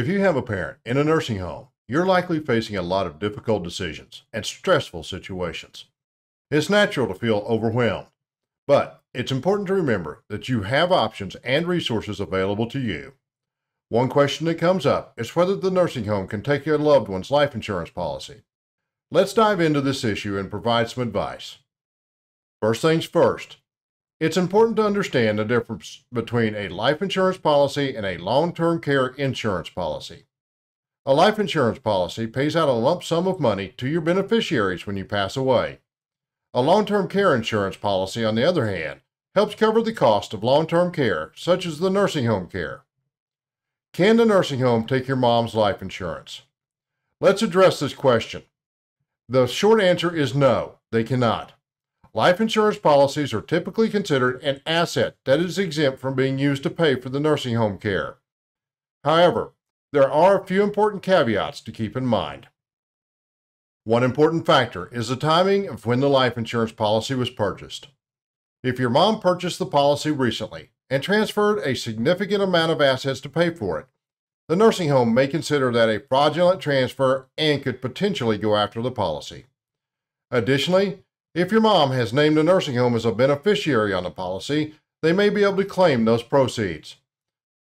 If you have a parent in a nursing home, you're likely facing a lot of difficult decisions and stressful situations. It's natural to feel overwhelmed, but it's important to remember that you have options and resources available to you. One question that comes up is whether the nursing home can take your loved one's life insurance policy. Let's dive into this issue and provide some advice. First things first, it's important to understand the difference between a life insurance policy and a long term care insurance policy. A life insurance policy pays out a lump sum of money to your beneficiaries when you pass away. A long term care insurance policy, on the other hand, helps cover the cost of long term care, such as the nursing home care. Can the nursing home take your mom's life insurance? Let's address this question. The short answer is no, they cannot. Life insurance policies are typically considered an asset that is exempt from being used to pay for the nursing home care. However, there are a few important caveats to keep in mind. One important factor is the timing of when the life insurance policy was purchased. If your mom purchased the policy recently and transferred a significant amount of assets to pay for it, the nursing home may consider that a fraudulent transfer and could potentially go after the policy. Additionally, if your mom has named a nursing home as a beneficiary on the policy, they may be able to claim those proceeds.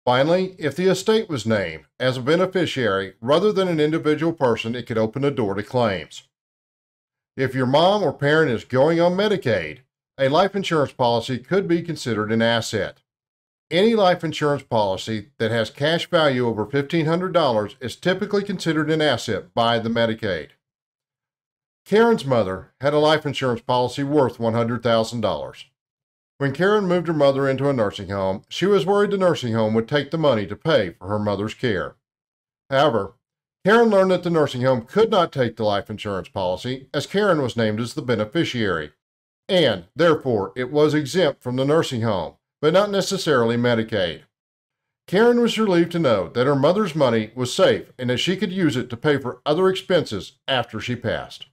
Finally, if the estate was named as a beneficiary rather than an individual person, it could open the door to claims. If your mom or parent is going on Medicaid, a life insurance policy could be considered an asset. Any life insurance policy that has cash value over $1,500 is typically considered an asset by the Medicaid. Karen's mother had a life insurance policy worth $100,000. When Karen moved her mother into a nursing home, she was worried the nursing home would take the money to pay for her mother's care. However, Karen learned that the nursing home could not take the life insurance policy as Karen was named as the beneficiary, and therefore it was exempt from the nursing home, but not necessarily Medicaid. Karen was relieved to know that her mother's money was safe and that she could use it to pay for other expenses after she passed.